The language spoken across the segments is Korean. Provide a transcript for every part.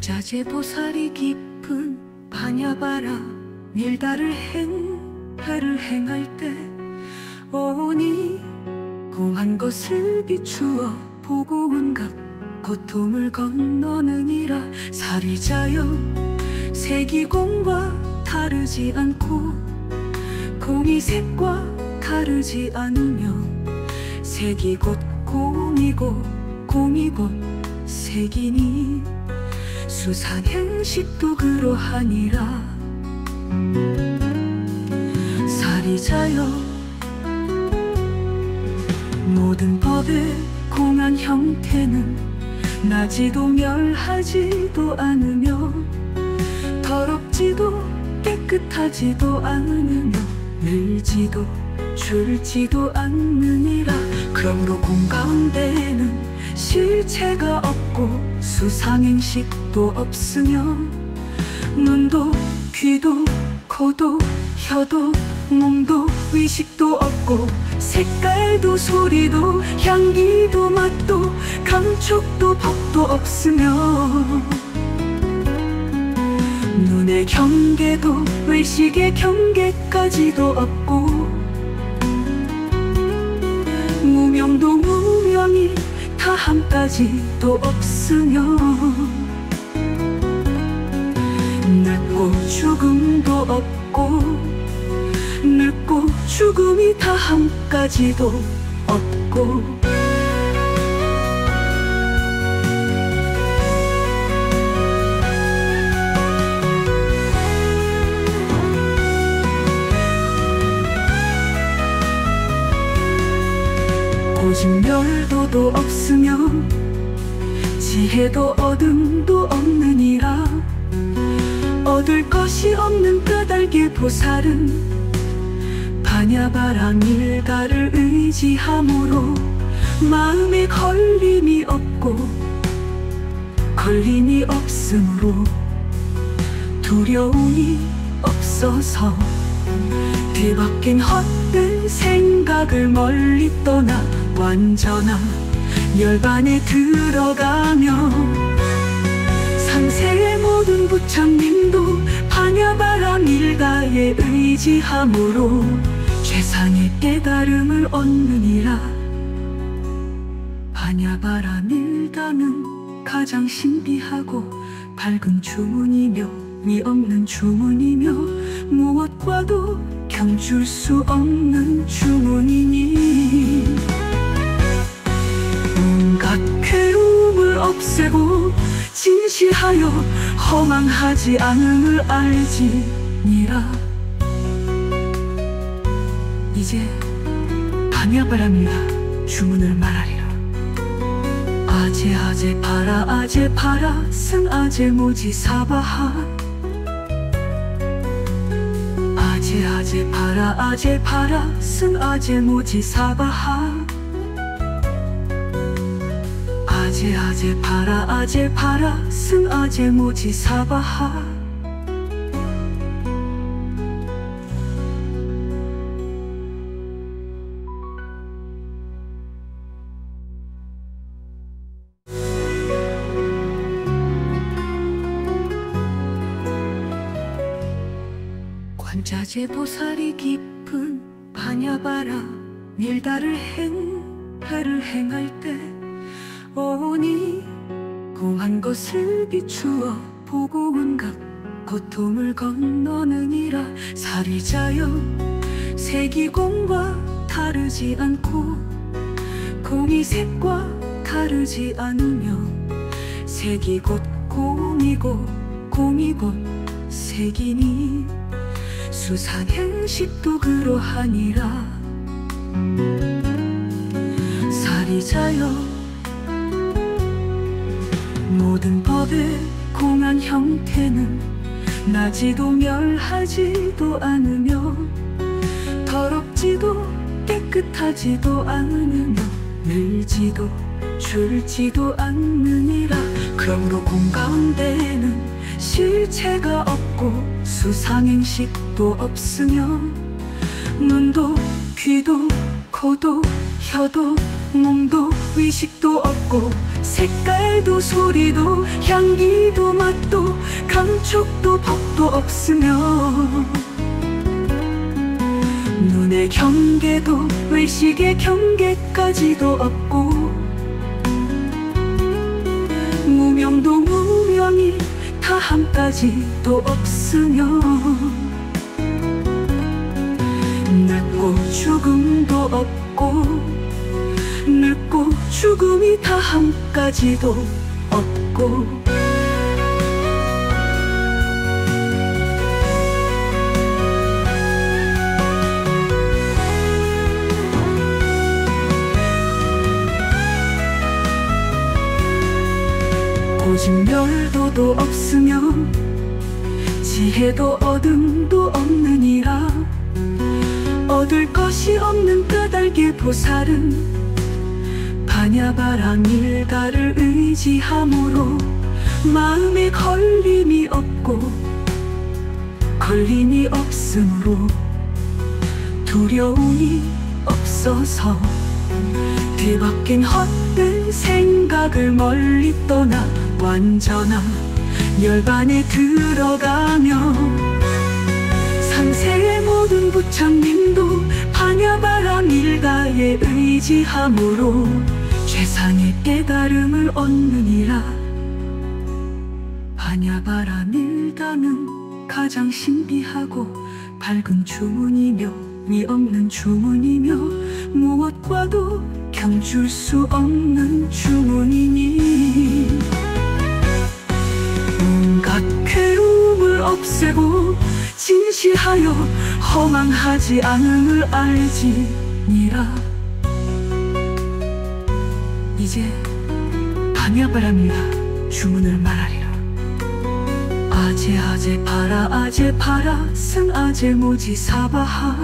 관자재 보살이 깊은 반야바라 밀다를 행 해를 행할 때 오니 공한 것을 비추어 보고 온갖 고통을 건너느니라. 사리자여 색이공과 다르지 않고 공이 색과 다르지 않으며 색이 곧 공이고 공이 곧 색이니 수상행식도 그러하니라. 사리자여 모든 법의 공한 형태는 나지도 멸하지도 않으며 더럽지도 깨끗하지도 않으며 늘지도 줄지도 않느니라. 그러므로 공 가운데에는 실체가 없 고 수상행식도 없으며 눈도 귀도 코도 혀도 몸도 의식도 없고 색깔도 소리도 향기도 맛도 감촉도 법도 없으며 눈의 경계도 의식의 경계까지도 없고 무명도 무명이 다함까지도 없으며 늙고 죽음도 없고 늙고 죽음이 다함까지도 없고 오직 멸도도 없으며 지혜도 어둠도 없느니라. 얻을 것이 없는 까닭의 보살은 반야바람 일가를 의지함으로 마음에 걸림이 없고 걸림이 없으므로 두려움이 없어서 뒤바뀐 헛된 생각을 멀리 떠나 완전한 열반에 들어가며 상세의 모든 부처님도 반야바람 일가에 의지함으로 최상의 깨달음을 얻느니라. 반야바람 일가는 가장 신비하고 밝은 주문이며 미 없는 주문이며 무엇과도 견줄 수 없는 주문이니 없애고 진실하여 허망하지 않음을 알지니라. 이제 반야바람이라 주문을 말하리라. 아제 아제 파라 아제 파라 승 아제 모지 사바하. 아제 아제 파라 아제 파라 승 아제 모지 사바하 아제 아제 파라 아제 파라 승 아제 모지 사바하. 관자재 보살이 깊은 반야바라 밀다를 행 해를 행할 때 오니 공한 것을 비추어 보고 온갖 고통을 건너느니라. 사리자여 색이 공과 다르지 않고 공이 색과 다르지 않으며 색이 곧 공이고 공이 곧 색이니 수상 행식도 그러하니라. 사리자여 모든 법의 공한 형태는 나지도 멸하지도 않으며 더럽지도 깨끗하지도 않으며 늘지도 줄지도 않느니라. 그러므로 공 가운데에는 실체가 없고 수상행식도 없으며 눈도 귀도 코도 혀도 몸도 의식도 없고 색깔도 소리도 향기도 맛도 감촉도 법도 없으며 눈의 경계도 의식의 경계까지도 없고 무명도 무명이 다함까지도 없으며 늙고 죽음도 없고 죽음이 다함까지도 없고 오직 멸도도 없으며 지혜도 어둠도 없느니라. 얻을 것이 없는 까닭의 보살은 반야바랑 일가를 의지함으로 마음에 걸림이 없고 걸림이 없으므로 두려움이 없어서 뒤바뀐 헛된 생각을 멀리 떠나 완전한 열반에 들어가며 상세의 모든 부처님도 반야바람 일가에 의지함으로 최상의 깨달음을 얻느니라. 반야바람 일가는 가장 신비하고 밝은 주문이며 위 없는 주문이며 무엇과도 견줄 수 없는 주문이니. 온갖 괴로움을 없애고 진실하여 허망하지 않음을 알지니라 이제 방야바람이라 주문을 말하리라. 아제 아제 파라 아제 파라 승 아제 모지 사바하.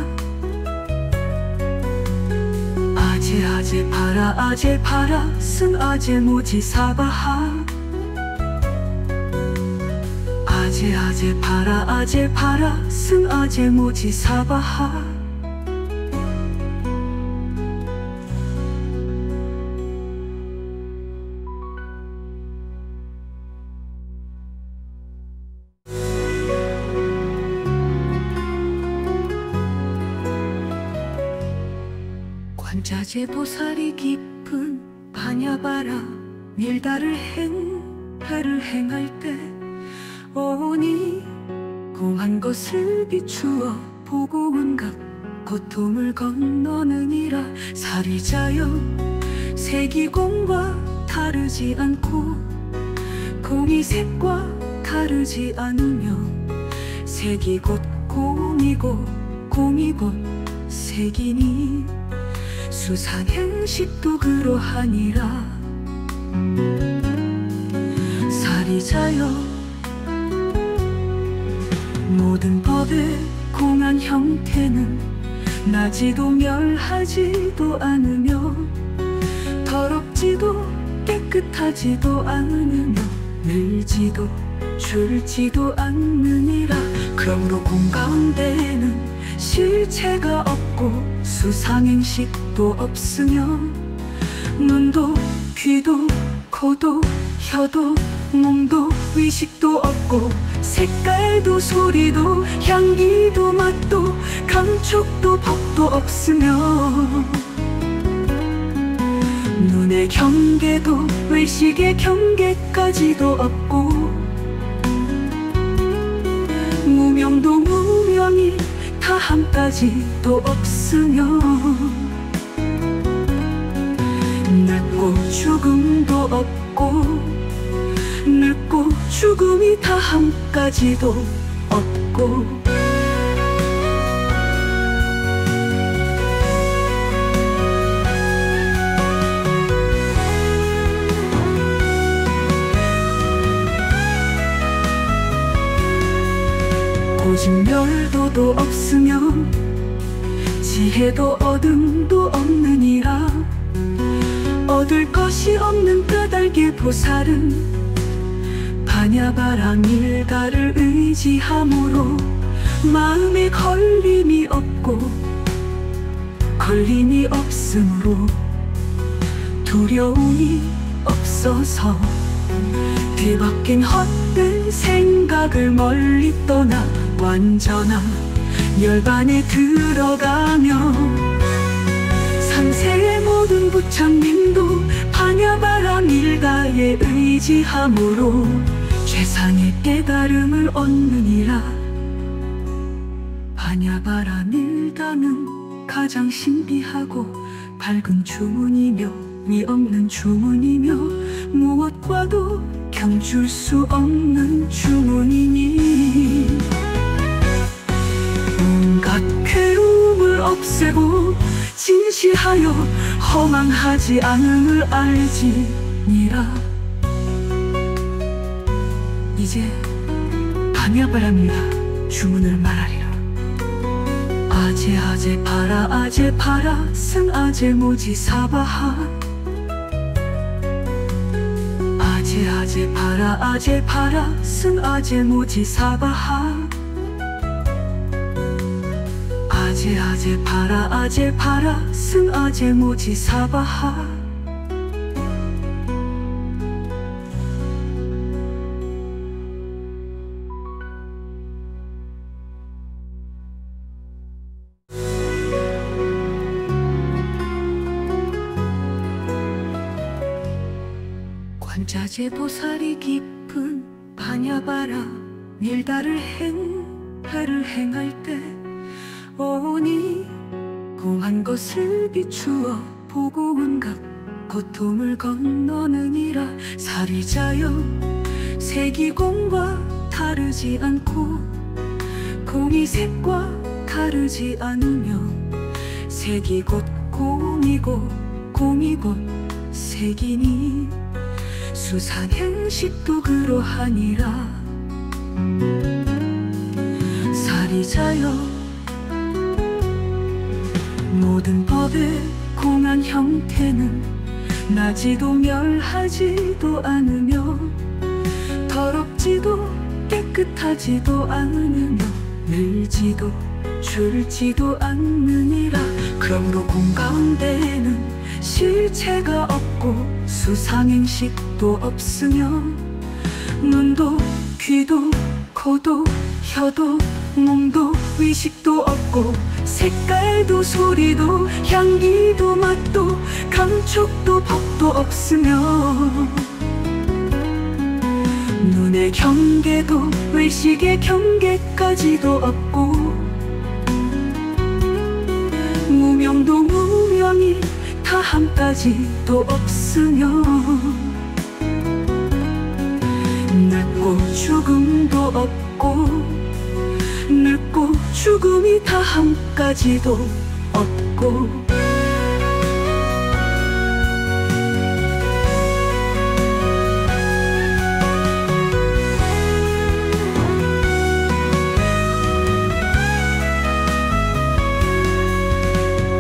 아제 아제 파라 아제 파라 승 아제 모지 사바하. 아제 아제 파라 아제 파라 승 아제 모지 사바하 자재 보살이 깊은 반야바라 밀다를 행 배를 행할 때 오니 공한 것을 비추어 보고 온갖 고통을 건너느니라. 사리자여 색이공과 다르지 않고 공이 색과 다르지 않으며 색이 곧 공이고 공이 곧 색이니 수상행식도 그러하니라. 사리자여 모든 법의 공한 형태는 나지도 멸하지도 않으며 더럽지도 깨끗하지도 않으며 늘지도 줄지도 않느니라. 그러므로 공 가운데에는 실체가 없고 수상행식 도 없으며 눈도 귀도 코도 혀도 몸도 의식도 없고 색깔도 소리도 향기도 맛도 감촉도 법도 없으며 눈의 경계도 의식의 경계까지도 없고 무명도 무명이 다함까지도 없으며 늙고 죽음도 없고 늙고 죽음이 다함까지도 없고 오직 멸도도 없으며 지혜도 어둠도 없느니라 얻을 것이 없는 까닭의 보살은 반야바랑 일가를 의지함으로 마음에 걸림이 없고 걸림이 없으므로 두려움이 없어서 뒤바뀐 헛된 생각을 멀리 떠나 완전한 열반에 들어가며 상세의 모든 부처님도 반야바람 일가에 의지함으로 최상의 깨달음을 얻느니라. 반야바람 일가는 가장 신비하고 밝은 주문이며 미 없는 주문이며 무엇과도 견줄 수 없는 주문이니. 온갖 괴로움을 없애고 진실하여 허망하지 않음을 알지니라. 이제 반야바랍니다 주문을 말하리라. 아제 아제 파라 아제 파라 승 아제 모지 사바하. 아제 아제 파라 아제 파라 승 아제 모지 사바하 아제 아제 파라 아제 파라 승 아제 모지 사바하. 관자재 보살이 깊은 반야바라 밀다를 행 해를 행할 때 오니 공한 것을 비추어 보고 온갖 고통을 건너느니라. 사리자여 색이공과 다르지 않고 공이 색과 다르지 않으며 색이 곧 공이고 공이 곧 색이니 수상 행식도 그러하니라. 사리자여 모든 법의 공한 형태는 나지도 멸하지도 않으며 더럽지도 깨끗하지도 않으며 늘지도 줄지도 않느니라. 그러므로 공 가운데에는 실체가 없고 수상행식도 없으며 눈도 귀도 코도 혀도 몸도 의식도 없고 색깔도 소리도 향기도 맛도 감촉도 법도 없으며 눈의 경계도 의식의 경계까지도 없고 무명도 무명이 다함까지도 없으며 늙고 죽음도 없고 늙고 죽음이 다함까지도 없고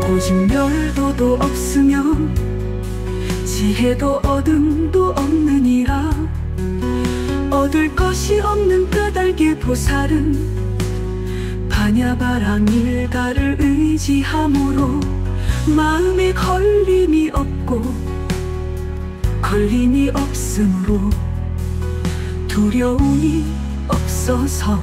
오직 멸도도 없으며 지혜도 어둠도 없느니라. 얻을 것이 없는 까닭의 보살은 반야바람 일가를 의지함으로 마음에 걸림이 없고 걸림이 없으므로 두려움이 없어서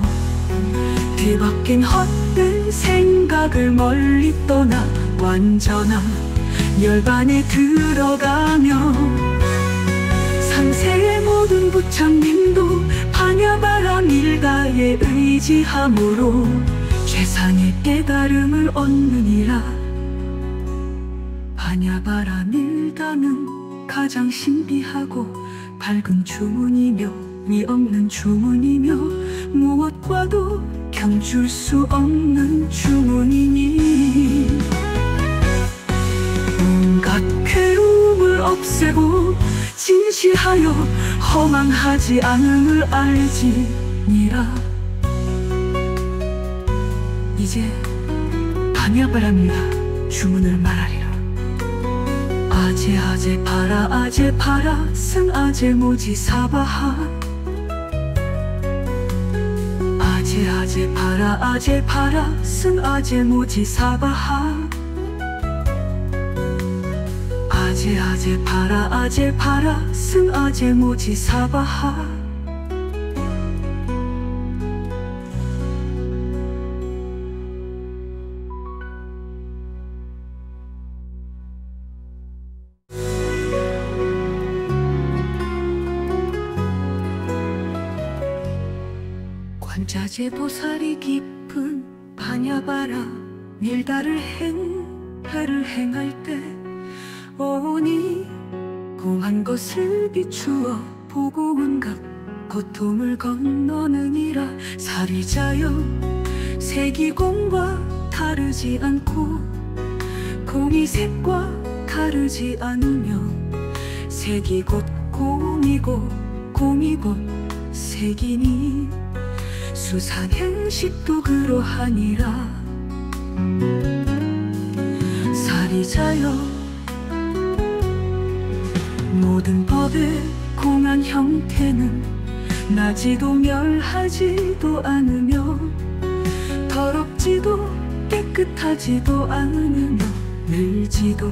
뒤바뀐 헛된 생각을 멀리 떠나 완전한 열반에 들어가며 상세의 모든 부처님도 반야바람 일가에 의지함으로 최상의 깨달음을 얻느니라. 반야바람 일가는 가장 신비하고 밝은 주문이며 미 없는 주문이며 무엇과도 견줄 수 없는 주문이니. 온갖 괴로움을 없애고 진실하여 허망하지 않음을 알지니라 이제 반야바랍니다 주문을 말하리라. 아제 아제 파라 아제 파라 승 아제 모지 사바하. 아제 아제 파라 아제 파라 승 아제 모지 사바하. 아재 아재 파라 아재 파라 승아재 모지 사바하 관자재 보살이 깊은 반야바라 밀다를 행 해를 행할 때 오니 공한 것을 비추어 보고 온갖 고통을 건너느니라. 사리자여 색이공과 다르지 않고 공이 색과 다르지 않으며 색이 곧 공이고 공이 곧 색이니 수상행식도 그러하니라. 사리자여 모든 법의 공한 형태는 나지도 멸하지도 않으며 더럽지도 깨끗하지도 않으며 늘지도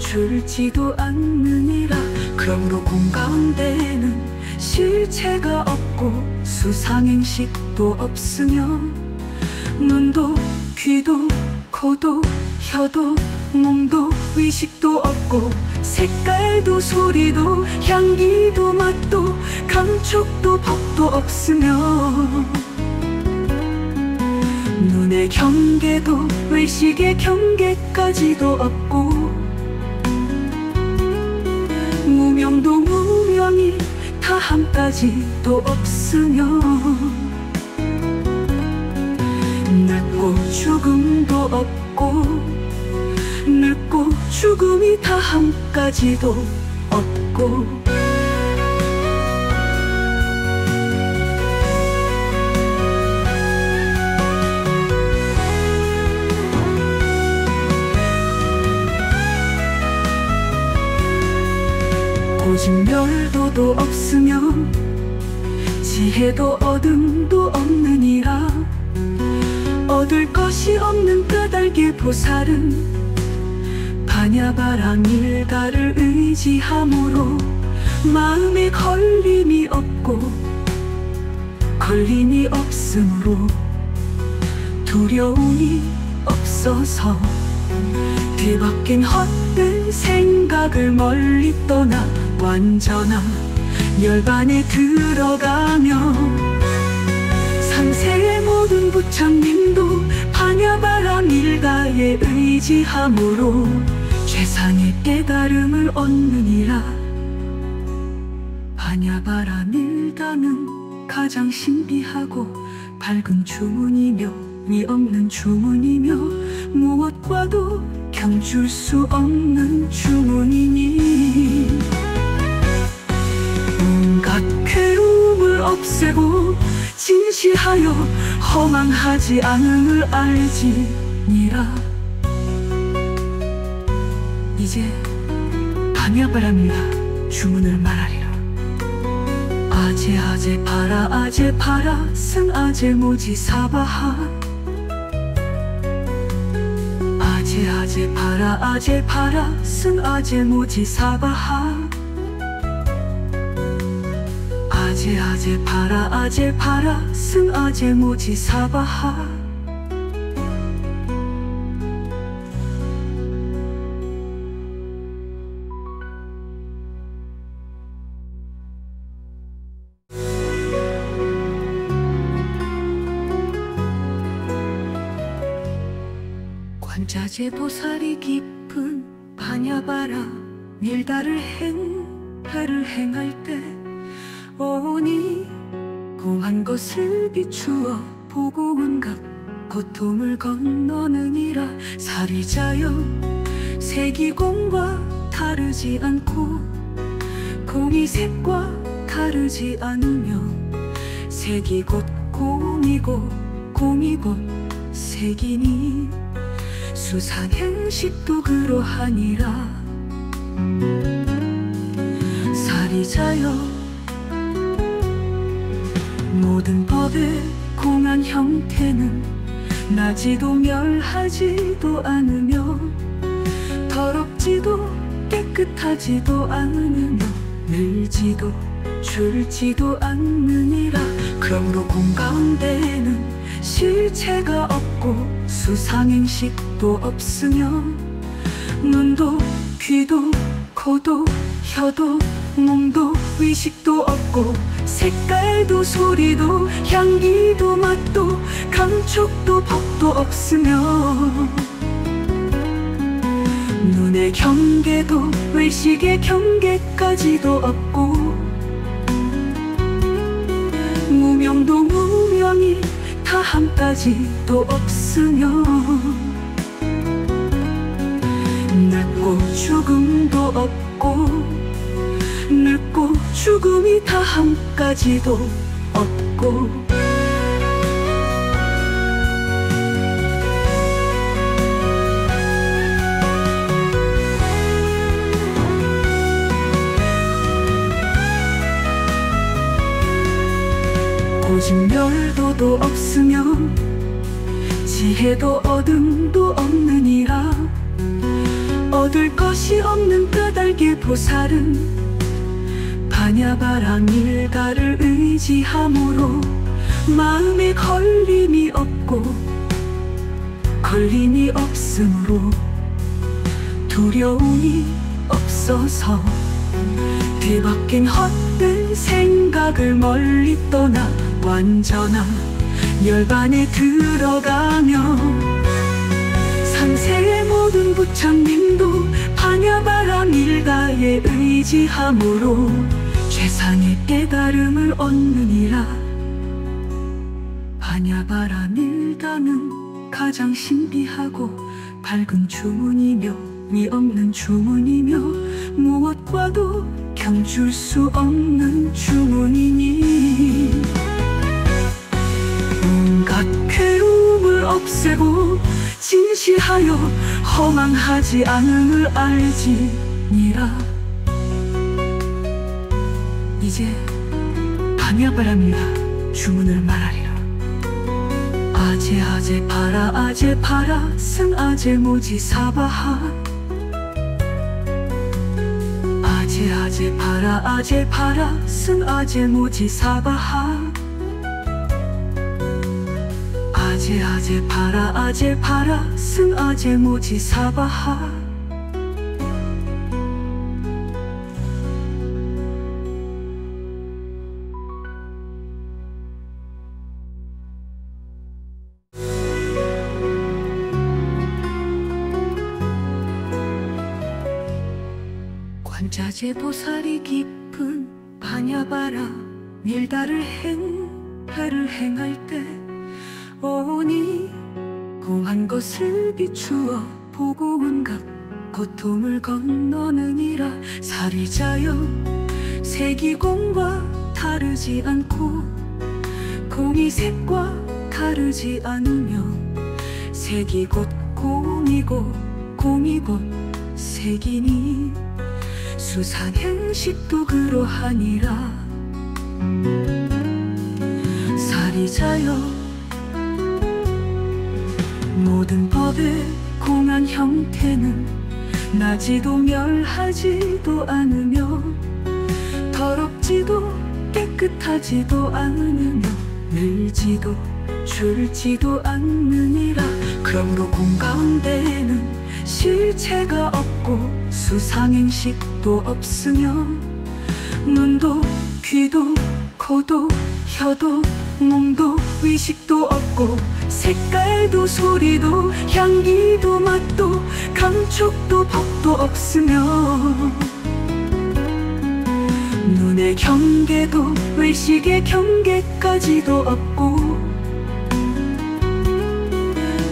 줄지도 않느니라. 그러므로 공 가운데에는 실체가 없고 수상행식 도 없으며 눈도 귀도 코도 혀도 몸도 의식도 없고 색깔도 소리도 향기도 맛도 감촉도 법도 없으며 눈의 경계도 의식의 경계까지도 없고 무명도 무명이 다함까지도 없으며 늙고 죽음도 없고 늙고 죽음이 다함까지도 없고 오직 멸도도 없으며 지혜도 어둠도 없느니라 얻을 것이 없는 까닭의 보살은 반야바랑 일가를 의지함으로 마음에 걸림이 없고 걸림이 없으므로 두려움이 없어서 뒤바뀐 헛된 생각을 멀리 떠나 완전한 열반에 들어가며 상 세의 모든 부처님도 반야바람 일가에 의지함으로 최상의 깨달음을 얻느니라. 반야바람 일가는 가장 신비하고 밝은 주문이며 위없는 주문이며 무엇과도 견줄 수 없는 주문이니. 온갖 괴로움을 없애고 진실하여 허망하지 않음을 알지니라. 이제 방야바랍니다 주문을 말하리라. 아제 아제 파라 아제 파라 승 아제 모지 사바하. 아제 아제 파라 아제 파라 승 아제 모지 사바하 아제 아제 파라 아제 파라 승 아제 모지 사바하. 관자재 보살이 깊은 반야바라 밀다를 행 해를 행할 때 오니 공한 것을 비추어 보고 온갖 고통을 건너느니라. 사리자여 색이 공과 다르지 않고 공이 색과 다르지 않으며 색이 곧 공이고 공이 곧 색이니 수상 행식도 그러하니라. 사리자여 모든 법의 공한 형태는 나지도 멸하지도 않으며 더럽지도 깨끗 깨끗하지도 않으며 늘지도 줄지도 않느니라. 그러므로 공 가운데에는 실체가 없고 수상행식도 없으며 눈도 귀도 코도 혀도 몸도 의식도 없고 색깔도 소리도 향기도 맛도 감촉도 법도 없으며 눈의 경계도 의식의 경계까지도 없고 무명도 무명이 다함까지도 없으며 늙고 죽음도 없고 죽음이 다함까지도 없고 오직 멸도도 없으며 지혜도 어둠도 없느니라 얻을 것이 없는 까닭의 보살은 바냐바랑 일가를 의지함으로 마음에 걸림이 없고 걸림이 없으므로 두려움이 없어서 뒤바뀐 헛된 생각을 멀리 떠나 완전한 열반에 들어가며 상세의 모든 부처님도 바냐바람 일가에 의지함으로 최상의 깨달음을 얻느니라. 바냐바람 일가는 가장 신비하고 밝은 주문이며 위 없는 주문이며 무엇과도 견줄 수 없는 주문이니. 온갖 괴로움을 없애고 진실하여 허망하지 않음을 알지니라 이제 밤야 바랍니다 주문을 말하리라. 아제 아제 파라 아제 파라 승 아제 모지 사바하. 아제 아제 파라 아제 파라 승 아제 모지 사바하. 아제 아제 파라 아제 파라 승 아제 모지 사바하 관자재 보살이 깊은 바냐바라 밀다를 행 해를 행할 때 오니 공한 것을 비추어 보고 온갖 고통을 건너느니라. 사리자여 색이공과 다르지 않고 공이 색과 다르지 않으며 색이 곧 공이고 공이 곧 색이니 수상행식도 그러하니라. 사리자여 모든 법의 공한 형태는 나지도 멸하지도 않으며 더럽지도 깨끗하지도 않으며 늘지도 줄지도 않느니라. 그러므로 공 가운데에는 실체가 없고 수상행식 도 없으며 눈도 귀도 코도 혀도 몸도 의식도 없고 색깔도 소리도 향기도 맛도 감촉도 법도 없으며 눈의 경계도 의식의 경계까지도 없고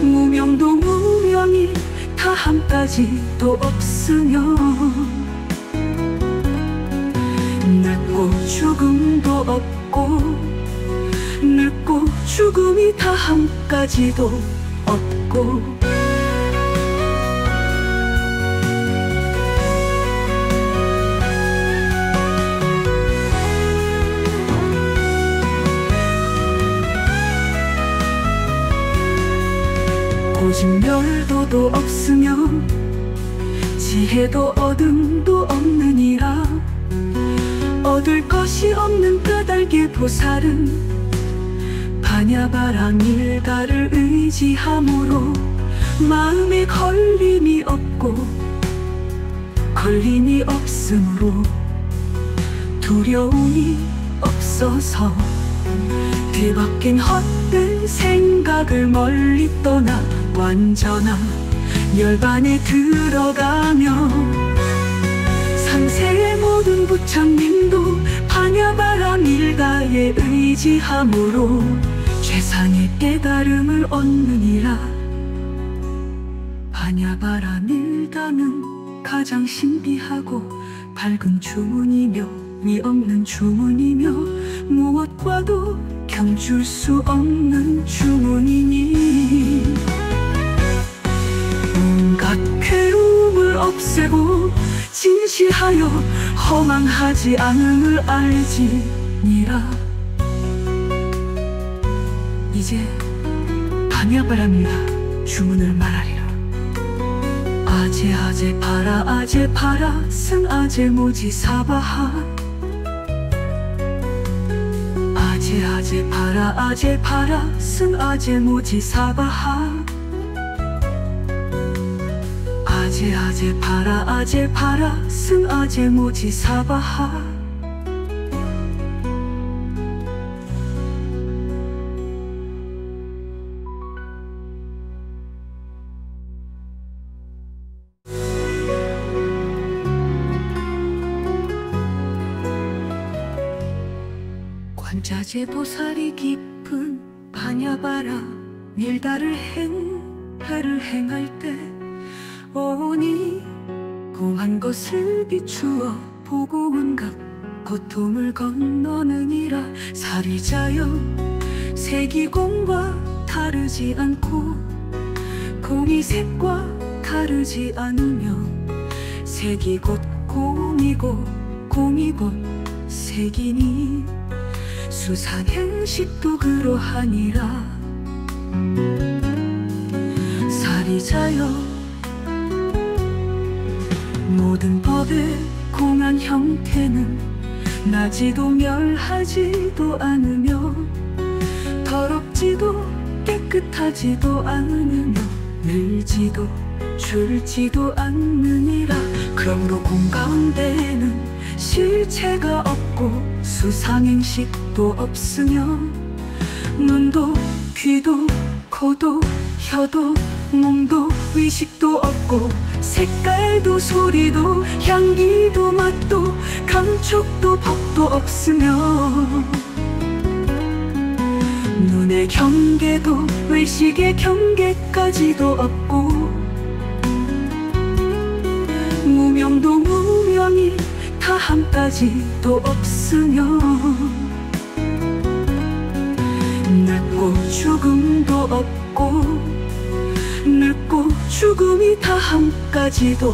무명도 무명이 다함까지도 없으며 늙고 죽음도 없고 늙고 죽음이 다함까지도 없고. 오직 멸도도 없으며 지혜도 어둠도 없느니라 얻을 것이 없는 까닭의 보살은 반야바람 일가를 의지함으로 마음에 걸림이 없고 걸림이 없으므로 두려움이 없어서 뒤바뀐 헛된 생각을 멀리 떠나 완전한 열반에 들어가며 상 세의 모든 부처님도 반야바람 일가에 의지함으로 최상의 깨달음을 얻느니라. 반야바람 일가는 가장 신비하고 밝은 주문이며 미 없는 주문이며 무엇과도 견줄 수 없는 주문이니. 온갖 괴로움을 없애고 진실하여 허망하지 않음을 알지니라. 이제 반야바람이라 주문을 말하리라. 아제 아제 파라 아제 파라 승 아제 모지 사바하. 아제 아제 파라 아제 파라 승 아제 모지 사바하 아제 파라 아제 파라 승 아제 모지 사바하. 관자재 보살이 깊은 반야바라 밀다를 행 해를 행할 때 오니 공한 것을 비추어 보고 온갖 고통을 건너느니라. 사리자여 색이공과 다르지 않고 공이 색과 다르지 않으며 색이 곧 공이고 공이 곧 색이니 수상행식도 그러하니라. 사리자여 모든 법의 공한 형태는 나지도 멸하지도 않으며 더럽지도 깨끗하지도 않으며 늘지도 줄지도 않느니라. 그러므로 공 가운데에는 실체가 없고 수상행식도 없으며 눈도 귀도 코도 혀도 몸도 의식도 없고 색깔도 소리도 향기도 맛도 감촉도 법도 없으며 눈의 경계도 의식의 경계까지도 없고 무명도 무명이 다함까지도 없으며 늙고 죽음도 없고 늙고 죽음이 다함까지도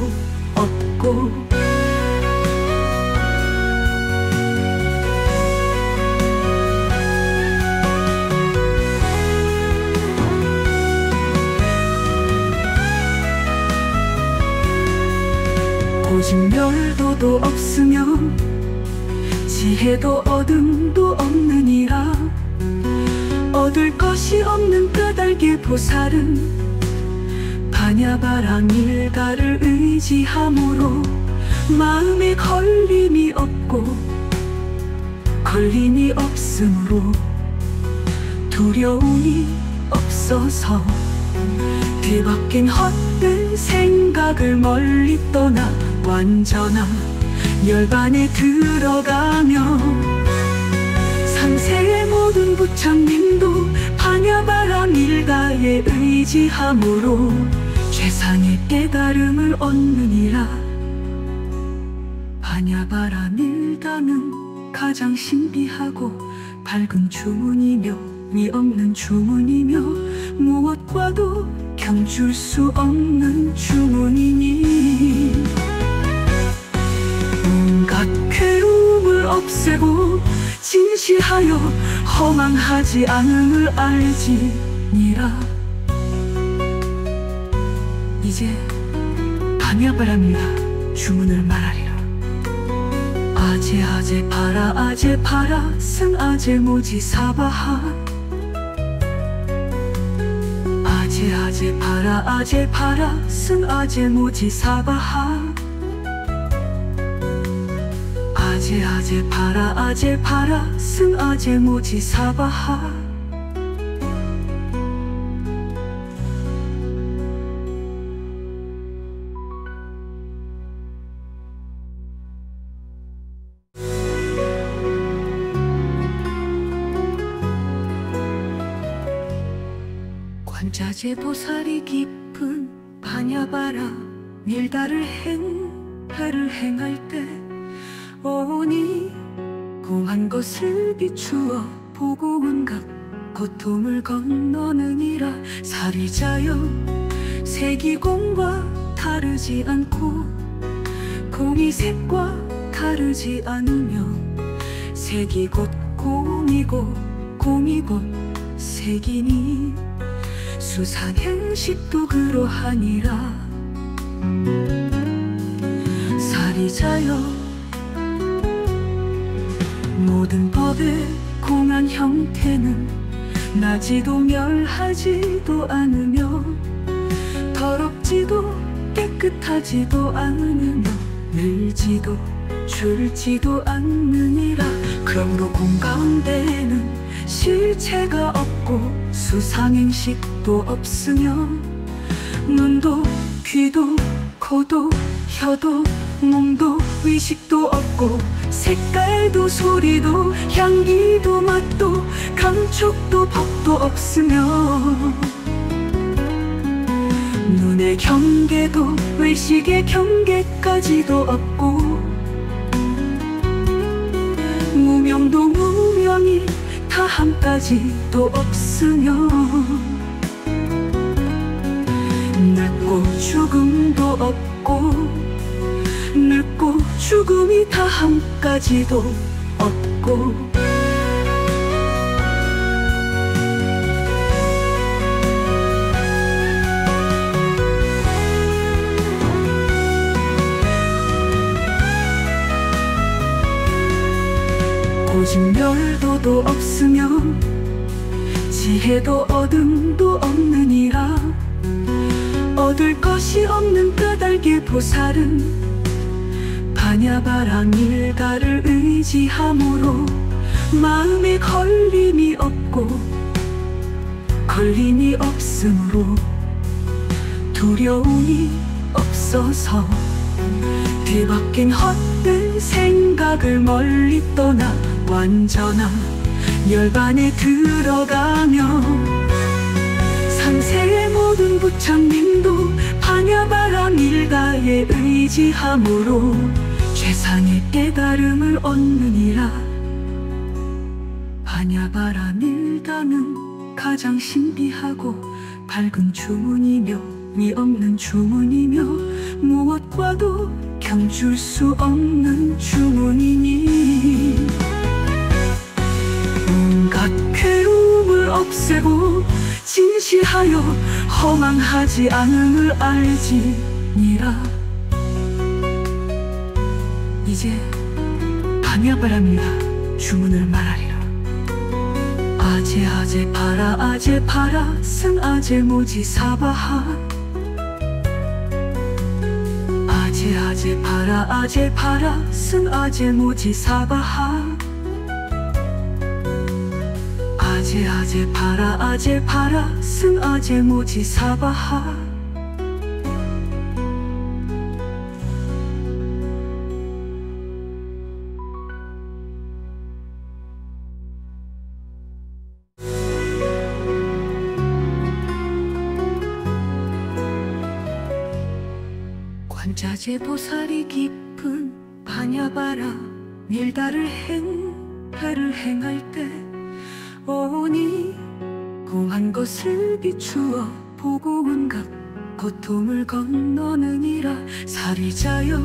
없고 오직 멸도도 없으며 지혜도 어둠도 없느니라. 얻을 것이 없는 까닭의 보살은 반야바람 일가를 의지함으로 마음에 걸림이 없고 걸림이 없으므로 두려움이 없어서 뒤바뀐 헛된 생각을 멀리 떠나 완전한 열반에 들어가며 상세의 모든 부처님도 반야바람 일가에 의지함으로 최상의 깨달음을 얻느니라. 반야바람 일가는 가장 신비하고 밝은 주문이며 미 없는 주문이며 무엇과도 견줄 수 없는 주문이니. 온갖 괴로움을 없애고 진실하여 허망하지 않음을 알지니라 이제 방야바랍니다. 주문을 말하리라. 아제 아제 파라 아제 파라 승 아제 모지 사바하. 아제 아제 파라 아제 파라 승 아제 모지 사바하. 아제 아제 파라 아제 파라 승 아제 모지 사바하 자재 보살이 깊은 반야바라 밀다를 행 해를 행할 때 오니 공한 것을 비추어 보고 온갖 고통을 건너느니라. 사리자여 색이공과 다르지 않고 공이 색과 다르지 않으며 색이 곧 공이고 공이 곧 색이니 수상행식도 그러하니라. 사리자여 모든 법의 공한 형태는 나지도 멸하지도 않으며 더럽지도 깨끗하지도 않으며 늘지도 줄지도 않느니라. 그러므로 공 가운데에는 실체가 없고 수상행식도 없으며 눈도 귀도 코도 혀도 몸도 의식도 없고 색깔도 소리도 향기도 맛도 감촉도 법도 없으며 눈의 경계도 의식의 경계까지도 없고 무명도 무명이 다함까지도 없으며 늙고 죽음도 없고 늙고 죽음이 다함까지도 없고 멸도도 없으며 지혜도 어둠도 없느니라. 얻을 것이 없는 까닭의 보살은 반야바람 일가를 의지함으로 마음에 걸림이 없고 걸림이 없으므로 두려움이 없어서 뒤바뀐 헛된 생각을 멀리 떠나 완전한 열반에 들어가며 상세의 모든 부처님도 반야바람 일가에 의지함으로 최상의 깨달음을 얻느니라. 반야바람 일가는 가장 신비하고 밝은 주문이며 미 없는 주문이며 무엇과도 견줄 수 없는 주문이니 없애고 진실하여 허망하지 않음을 알지니라. 이제 방야바랍니다 주문을 말하리라. 아제 아제 파라 아제 파라 승 아제 모지 사바하. 아제 아제 파라 아제 파라 승 아제 모지 사바하 아제 아제 파라 아제 파라 승 아제 모지 사바하. 관자재 보살이 깊은 반야바라 밀다를 행 해를 행할 때 오니 공한 것을 비추어 보고 온갖 고통을 건너느니라. 사리자여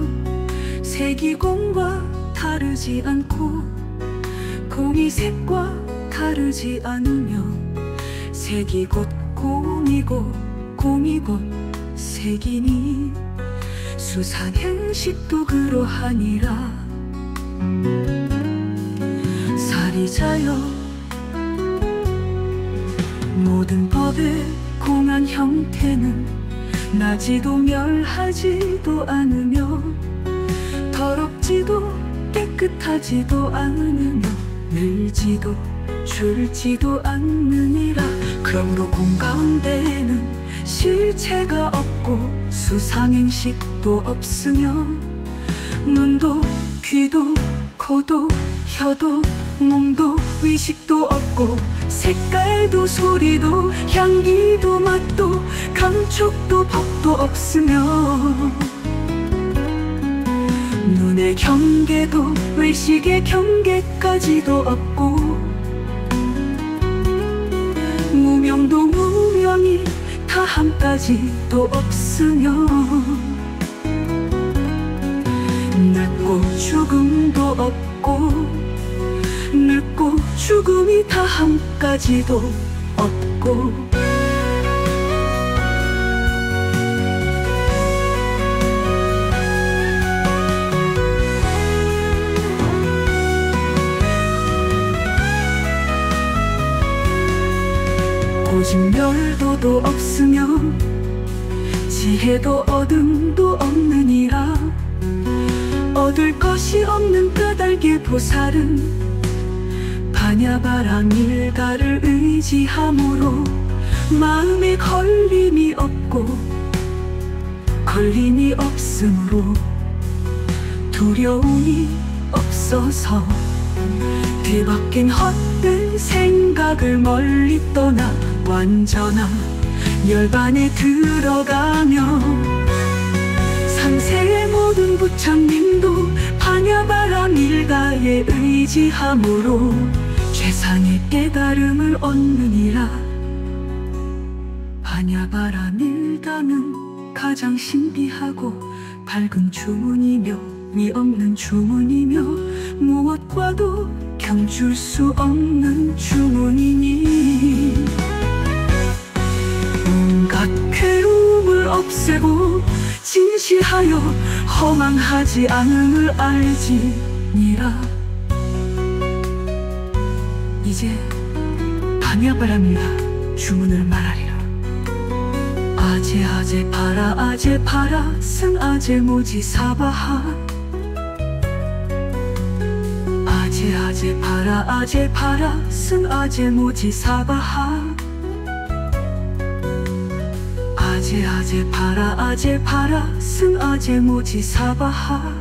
색이 공과 다르지 않고 공이 색과 다르지 않으며 색이 곧 공이고 공이 곧 색이니 수상 행식도 그러하니라. 살이자여 모든 법의 공한 형태는 나지도 멸하지도 않으며 더럽지도 깨끗하지도 않으며 늘지도 줄지도 않느니라. 그러므로 공 가운데에는 실체가 없고 수상행식도 없으며 눈도 귀도 코도 혀도 몸도 의식도 없고 색깔도 소리도 향기도 맛도 감촉도 법도 없으며 눈의 경계도 의식의 경계까지도 없고 무명도 무명이 다함까지도 없으며 늙고 죽음도 없고 늙고 죽음이 다함까지도 없고 오직 멸도도 없으며 지혜도 어둠도 없느니라. 얻을 것이 없는 까닭의 보살은 바냐바람 일가를 의지함으로 마음에 걸림이 없고 걸림이 없으므로 두려움이 없어서 뒤바뀐 헛된 생각을 멀리 떠나 완전한 열반에 들어가며 상세의 모든 부처님도 바냐바람 일가에 의지함으로 최상의 깨달음을 얻느니라. 바냐바람 일가는 가장 신비하고 밝은 주문이며 미 없는 주문이며 무엇과도 견줄 수 없는 주문이니. 온갖 괴로움을 없애고 진실하여 허망하지 않음을 알지니라 이제 방야바람이라 주문을 말하리라. 아제 아제 파라 아제 파라 승 아제 모지 사바하. 아제 아제 파라 아제 파라 승 아제 모지 사바하. 아제 아제 파라 아제 파라 승 아제 모지 사바하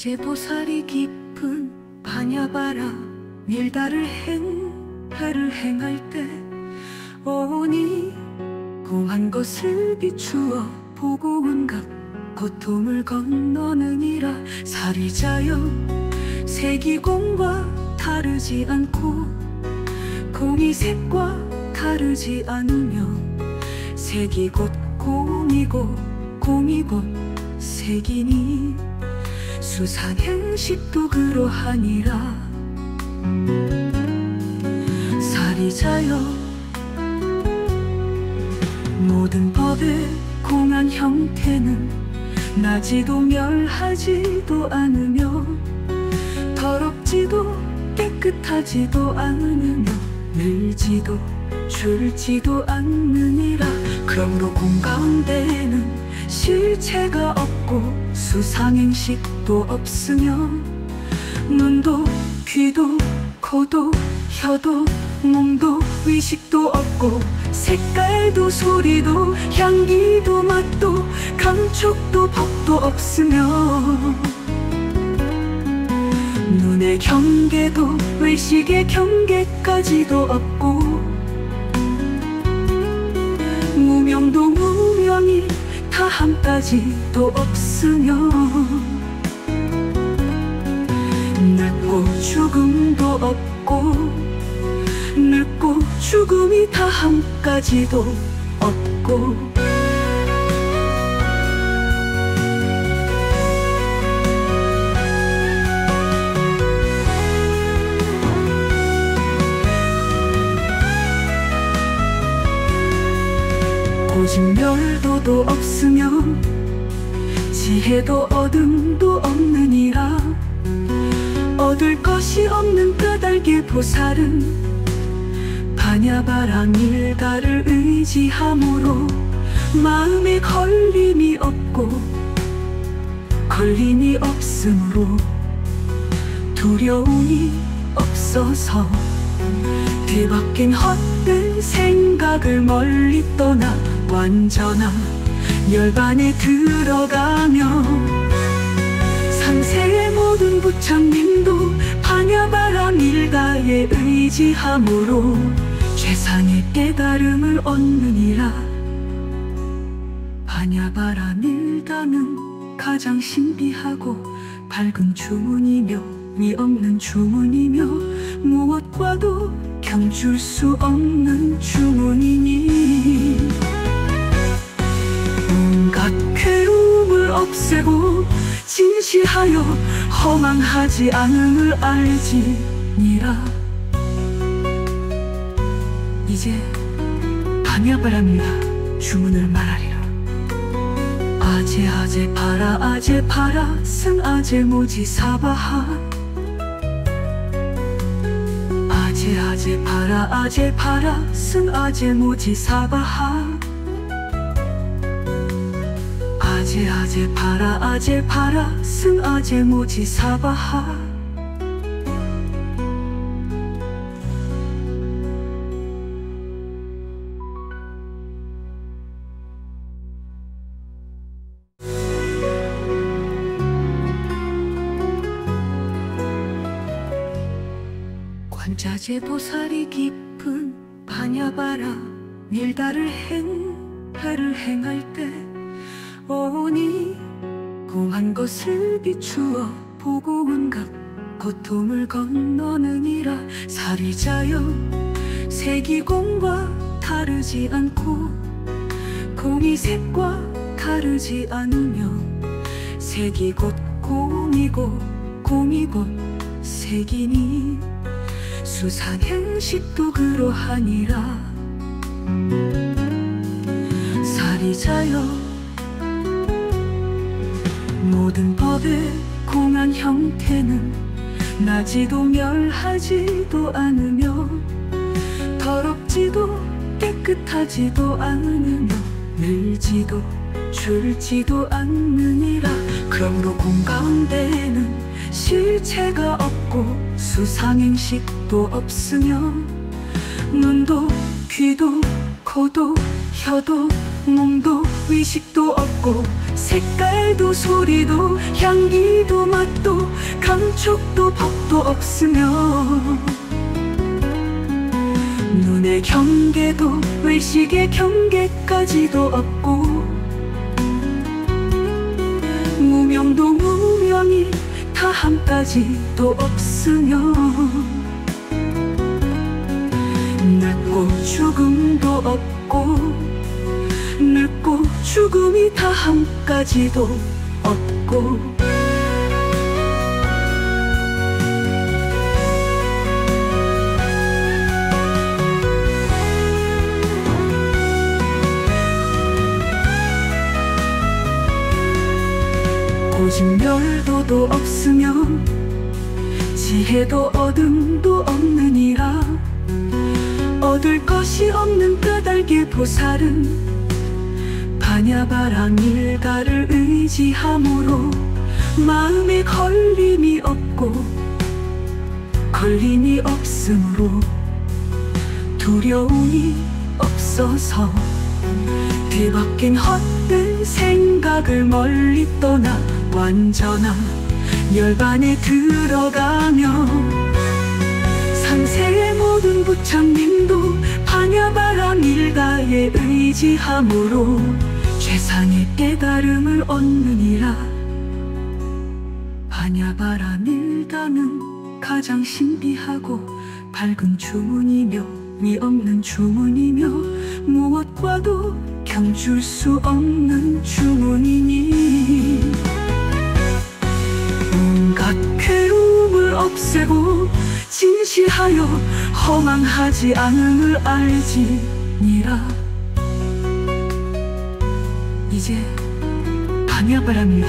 관자재 보살이 깊은 바냐바라 밀다를 행하를 행할 때 오니 공한 것을 비추어 보고 온갖 고통을 건너느니라. 사리자여 색이공과 다르지 않고 공이 색과 다르지 않으며 색이 곧 공이고 공이 곧 색이니 수상행식도 그러하니라. 사리자여 모든 법의 공한 형태는 나지도 멸하지도 않으며 더럽지도 깨끗하지도 않으며 늘지도 줄지도 않느니라. 그러므로 공 가운데에는 실체가 없고 수상행식도 없으며 눈도 귀도 코도 혀도 몸도 의식도 없고 색깔도 소리도 향기도 맛도 감촉도 법도 없으며 눈의 경계도 의식의 경계까지도 없고 무명도 무명이 다함까지도 없으며 늙고 죽음도 없고 늙고 죽음이 다함까지도 없고 별도도 없으며 지혜도 어둠도 없느니라. 얻을 것이 없는 까닭의 보살은 바냐바람 일가를 의지함으로 마음에 걸림이 없고 걸림이 없으므로 두려움이 없어서 뒤바뀐 헛된 생각을 멀리 떠나 완전한 열반에 들어가며 상세의 모든 부처님도 반야바람 일가에 의지함으로 최상의 깨달음을 얻느니라. 반야바람 일가는 가장 신비하고 밝은 주문이며 위없는 주문이며 무엇과도 견줄 수 없는 주문이니 없애고 진실하여 허망하지 않음을 알지니라. 이제 반야바랍니다. 주문을 말하리라. 아제 아제 파라 아제 파라 승 아제 모지 사바하. 아제 아제 파라 아제 파라 승 아제 모지 사바하 아제 파라 아제 파라 승 아제 모지 사바하. 관자재 보살이 깊은 바냐바라 밀다를 행하를 행할 때 오니 공한 것을 비추어 보고 온갖 고통을 건너느니라. 사리자여 색이공과 다르지 않고 공이 색과 다르지 않으며 색이 곧 공이고 공이 곧 색이니 수상 행식도 그러하니라. 사리자여 모든 법의 공한 형태는 나지도 멸하지도 않으며 더럽지도 깨끗하지도 않으며 늘지도 줄지도 않느니라. 그러므로 공 가운데에는 실체가 없고 수상행식도 없으며 눈도 귀도 코도 혀도 몸도 의식도 없고 색깔도 소리도 향기도 맛도 감촉도 법도 없으며 눈의 경계도 의식의 경계까지도 없고 무명도 무명이 다함까지도 없으며 늙고 죽음도 없고 죽음이 다함까지도 없고 오직 멸도도 없으며 지혜도 어둠도 없느니라 얻을 것이 없는 까닭의 보살은 바냐바람 일가를 의지함으로 마음에 걸림이 없고 걸림이 없으므로 두려움이 없어서 뒤바뀐 헛된 생각을 멀리 떠나 완전한 열반에 들어가며 상세의 모든 부처님도 바냐바람 일가에 의지함으로 최상의 깨달음을 얻느니라. 바냐바람 일가는 가장 신비하고 밝은 주문이며 위없는 주문이며 무엇과도 견줄 수 없는 주문이니. 온갖 괴로움을 없애고 진실하여 허망하지 않음을 알지니라 이제 밤야 바랍니다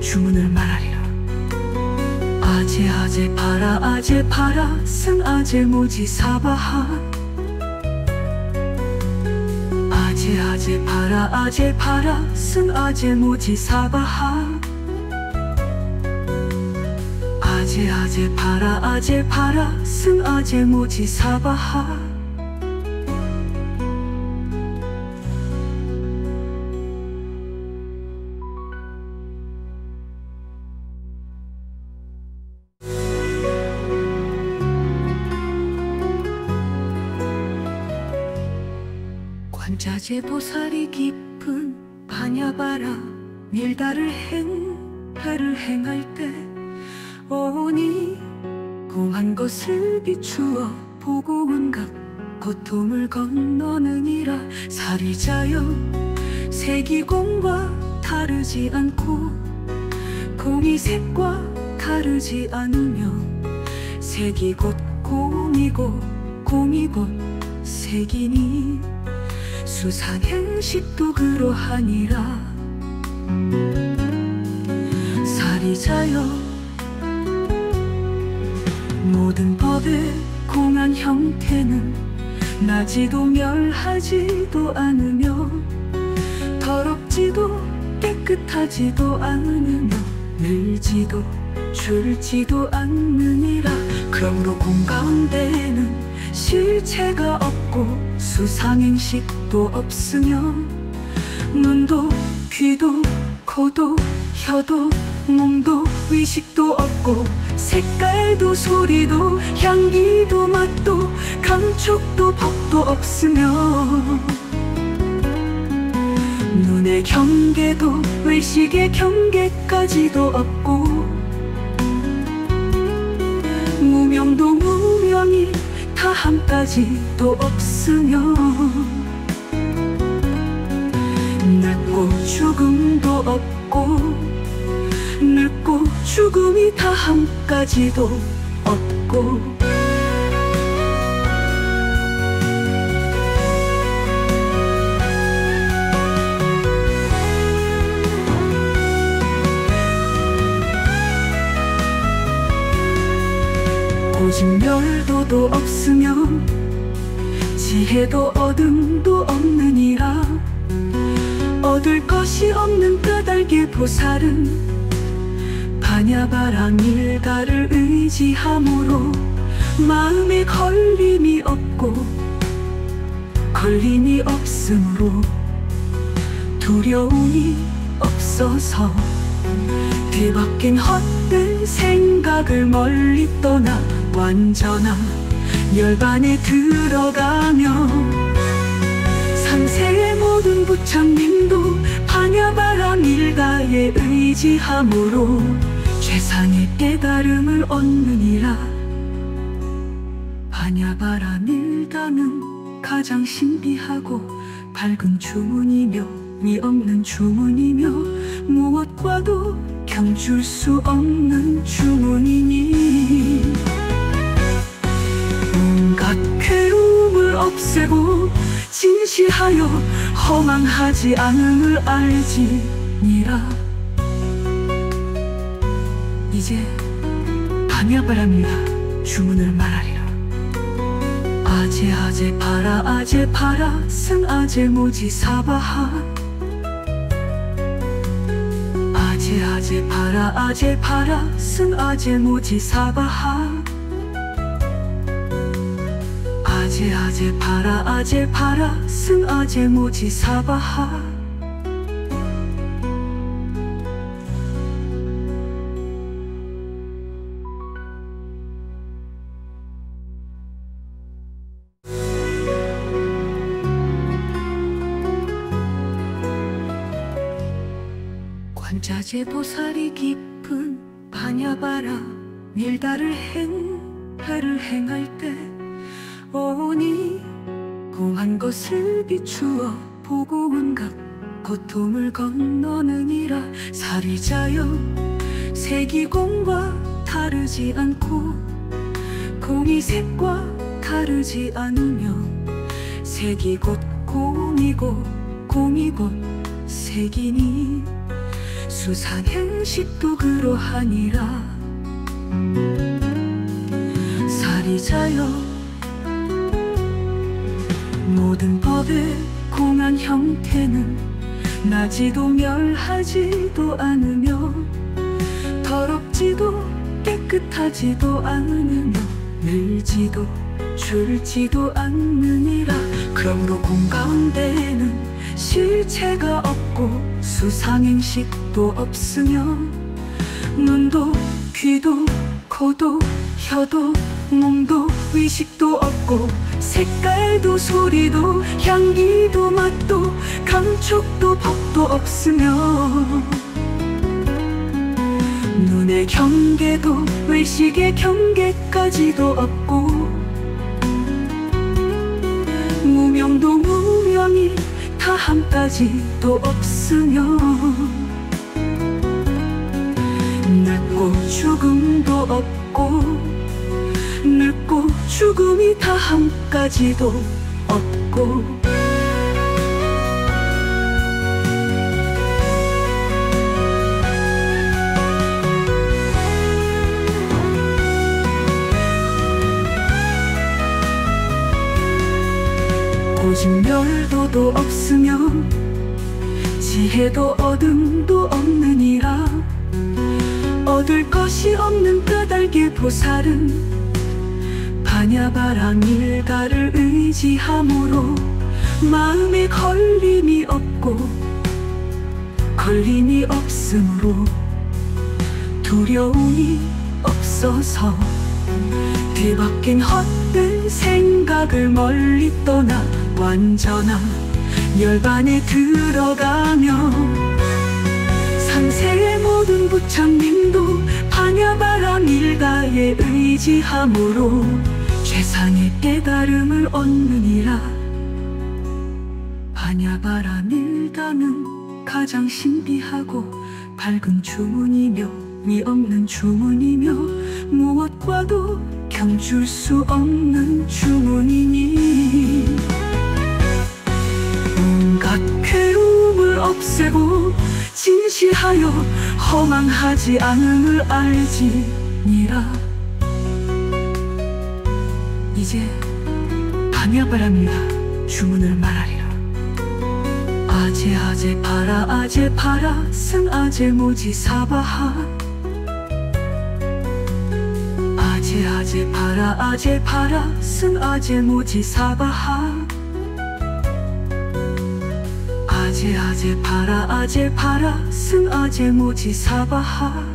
주문을 말하리라. 아제 아제 파라 아제 파라 승 아제 모지 사바하. 아제 아제 파라 아제 파라 승 아제 모지 사바하. 아제 아제 파라 아제 파라 승 아제 모지 사바하 관자재 보살이 깊은 반야바라 밀다를 행 배를 행할 때 오니 공한 것을 비추어 보고 온갖 고통을 건너느니라. 사리자여 색이공과 다르지 않고 공이 색과 다르지 않으며 색이 곧 공이고 공이 곧 색이니 수상행식도 그러하니라. 사리자여 모든 법의 공한 형태는 나지도 멸하지도 않으며 더럽지도 깨끗하지도 않으며 늘지도 줄지도 않느니라. 그러므로 공 가운데에는 실체가 없고 수상행식 도 없으며 눈도 귀도 코도 혀도 몸도 의식도 없고 색깔도 소리도 향기도 맛도 감촉도 법도 없으며 눈의 경계도 의식의 경계까지도 없고 무명도 무명이 다함까지도 없으며 늙고 죽음도 없고 늙고 죽음이 다함까지도 없고. 오직 멸도도 없으며 지혜도 어둠도 없느니라 얻을 것이 없는 까닭의 보살은 반야바람 일가를 의지함으로 마음에 걸림이 없고 걸림이 없으므로 두려움이 없어서 뒤바뀐 헛된 생각을 멀리 떠나 완전한 열반에 들어가며 상 세의 모든 부처님도 반야바람 일가에 의지함으로 최상의 깨달음을 얻느니라. 반야바람 일가는 가장 신비하고 밝은 주문이며 미 없는 주문이며 무엇과도 견줄 수 없는 주문이니. 온갖 괴로움을 없애고 진실하여 허망하지 않음을 알지니라. 이제 밤야바랍니다 주문을 말하리라. 아제 아제 파라 아제 파라 승 아제 모지 사바하. 아제 아제 파라 아제 파라 승 아제 모지 사바하 아제 아제 파라 아제 파라 승 아제 모지 사바하. 관자재 보살이 깊은 반야바라 밀다를 행 배를 행할 때 오니 공한 것을 비추어 보고 온갖 고통을 건너느니라. 사리자여 색이 공과 다르지 않고 공이 색과 다르지 않으며 색이 곧 공이고 공이 곧 색이니 수상 행식도 그러하니라. 살이자여 모든 법의 공한 형태는 나지도 멸하지도 않으며 더럽지도 깨끗하지도 않으며 늘지도 줄지도 않느니라. 그러므로 공 가운데에는 실체가 없고 수상행식도 없으며 눈도 귀도 코도 혀도 몸도 의식도 없고 색깔도 소리도 향기도 맛도 감촉도 법도 없으며 눈의 경계도 의식의 경계까지도 없고 무명도 무명이 다함까지도 없으며 늙고 죽음도 없고 늙고 죽음이 다함까지도 없고. 오직 멸도도 없으며 지혜도 어둠도 없느니라. 얻을 것이 없는 까닭의 보살은 바냐바람 일가를 의지함으로 마음에 걸림이 없고 걸림이 없으므로 두려움이 없어서 뒤바뀐 헛된 생각을 멀리 떠나 완전한 열반에 들어가며 상세의 모든 부처님도 바냐바람 일가에 의지함으로 최상의 깨달음을 얻느니라. 바냐바람 일가는 가장 신비하고 밝은 주문이며 위없는 주문이며 무엇과도 견줄 수 없는 주문이니. 온갖 괴로움을 없애고 진실하여 허망하지 않음을 알지니라 이제 바냐바랍니다 주문을 말하리라. 아제 아제 파라 아제 파라 승 아제 모지 사바하. 아제 아제 파라 아제 파라 승 아제 모지 사바하. 아제 아제 파라 아제 파라 승 아제 모지 사바하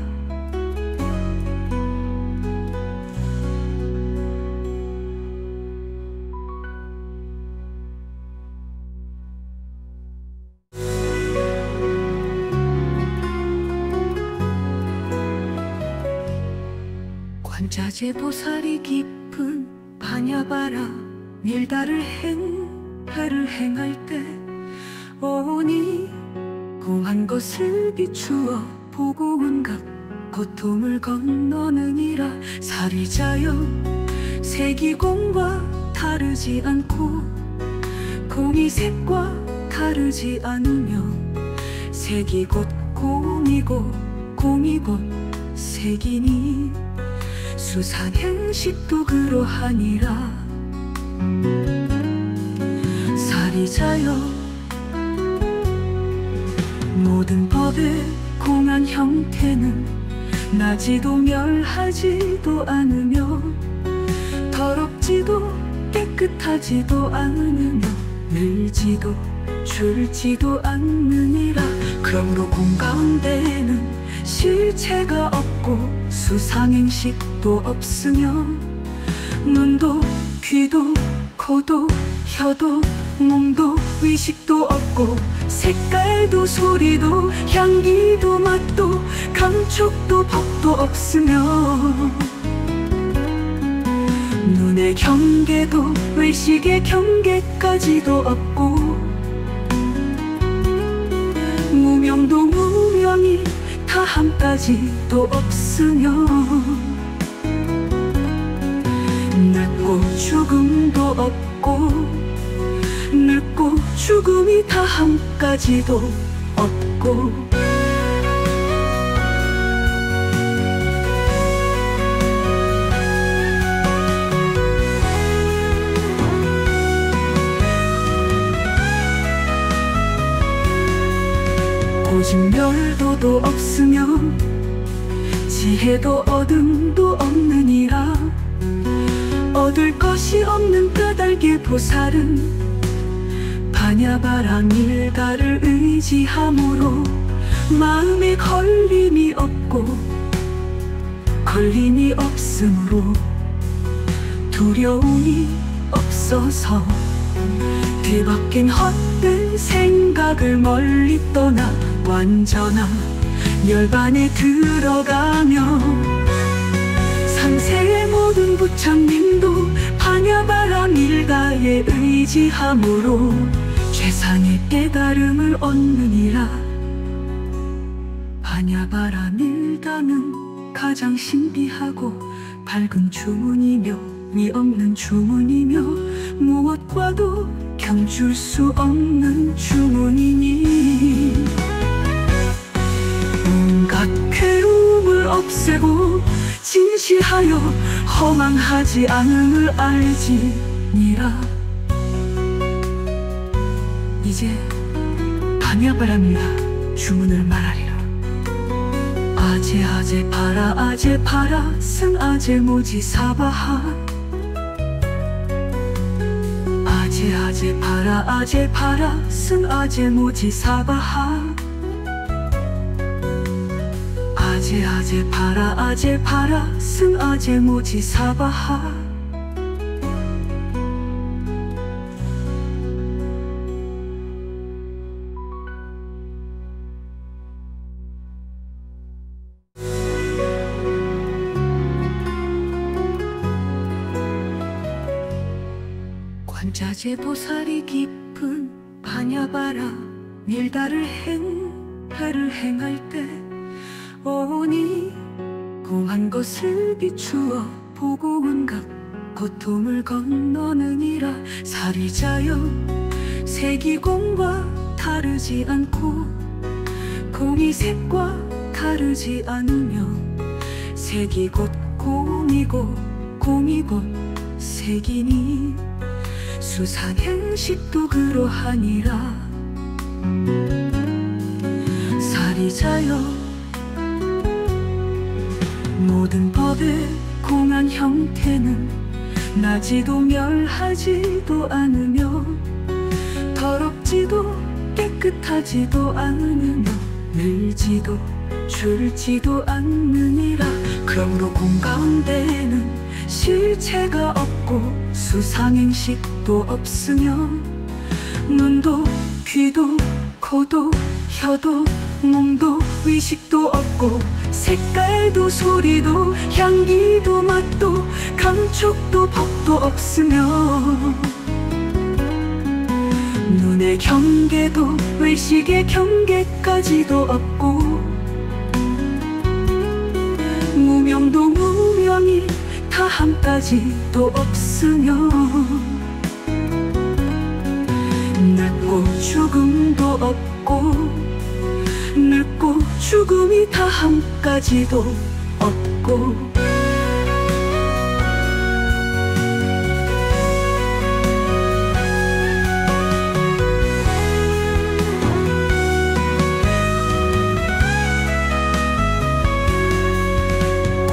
자재 보살이 깊은 바냐바라 밀다를 행하를 행할 때 오니 공한 것을 비추어 보고 온갖 고통을 건너느니라. 살이자여 색이 공과 다르지 않고 공이 색과 다르지 않으며 색이 곧 공이고 공이 곧 색이니 수상행식도 그러하니라. 살이자여 모든 법의 공한 형태는 나지도 멸하지도 않으며 더럽지도 깨끗하지도 않으며 늘지도 줄지도 않느니라. 그러므로 공 가운데에는 실체가 없고 수상행식 도 없으며 눈도 귀도 코도 혀도 몸도 의식도 없고 색깔도 소리도 향기도 맛도 감촉도 법도 없으며 눈의 경계도 의식의 경계까지도 없고 무명도 무명이 다함까지도 없으며 늙고 죽음도 없고 늙고 죽음이 다함까지도 없고 오직 멸도도 없으면 지혜도 어둠도 얻을 것이 없는 까닭의 보살은 반야바람 일가를 의지함으로 마음에 걸림이 없고 걸림이 없으므로 두려움이 없어서 뒤바뀐 헛된 생각을 멀리 떠나 완전한 열반에 들어가며 상 세의 모든 부처님도 반야바람 일가에 의지함으로 최상의 깨달음을 얻느니라. 반야바람 일가는 가장 신비하고 밝은 주문이며 미 없는 주문이며 무엇과도 견줄 수 없는 주문이니. 온갖 괴로움을 없애고 진실하여 허망하지 않음을 알지니라. 이제 반야바람이라 주문을 말하리라. 아제 아제 파라 아제 파라 승 아제 모지 사바하. 아제 아제 파라 아제 파라 승 아제 모지 사바하 아제 파라 아제 파라 승 아제 모지 사바하. 관자재 보살이 깊은 반야바라 밀다를 행 해를 행할 때 오니 공한 것을 비추어 보고 온갖 고통을 건너느니라 사리자여 색이공과 다르지 않고 공이 색과 다르지 않으며 색이 곧 공이고 공이 곧 색이니 수상 행식도 그러하니라. 사리자여 모든 법의 공한 형태는 나지도 멸하지도 않으며 더럽지도 깨끗하지도 않으며 늘지도 줄지도 않느니라. 그러므로 공 가운데에는 실체가 없고 수상행식도 없으며 눈도 귀도 코도 혀도 몸도 의식도 없고 색깔도 소리도 향기도 맛도 감촉도 법도 없으며 눈의 경계도 의식의 경계까지도 없고 무명도 무명이 다함까지도 없으며 늙고 죽음도 없고 죽음이 다함까지도 없고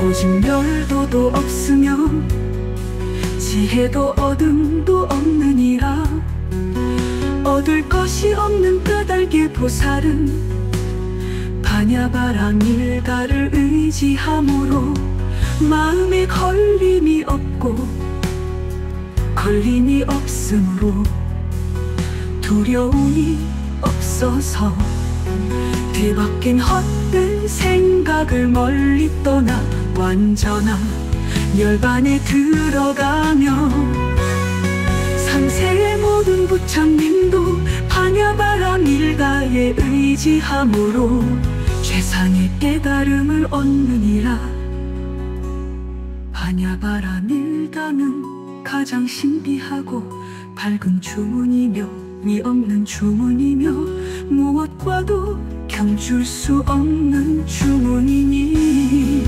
오직 멸도도 없으면 지혜도 어둠도 없느니라. 얻을 것이 없는 까닭의 보살은 반야바람 일가를 의지함으로 마음에 걸림이 없고 걸림이 없으므로 두려움이 없어서 뒤바뀐 헛된 생각을 멀리 떠나 완전한 열반에 들어가며 상세의 모든 부처님도 반야바람 일가에 의지함으로 최상의 깨달음을 얻느니라. 반야바람 일가는 가장 신비하고 밝은 주문이며 미 없는 주문이며 무엇과도 감출 수 없는 주문이니.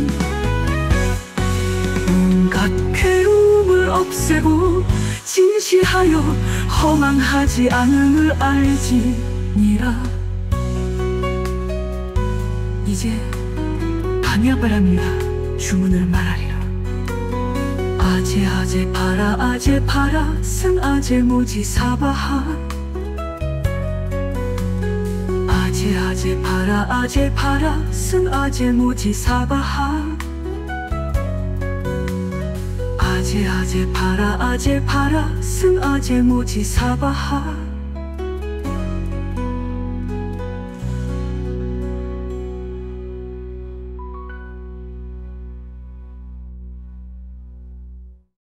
온갖 괴로움을 없애고 진실하여 허망하지 않음을 알지니라 이제 밤야 바랍니다 주문을 말하리라. 아제 아제 파라 아제 파라 승 아제 모지 사바하. 아제 아제 파라 아제 파라 승 아제 모지 사바하. 아제 아제 파라 아제 파라 승 아제 모지 사바하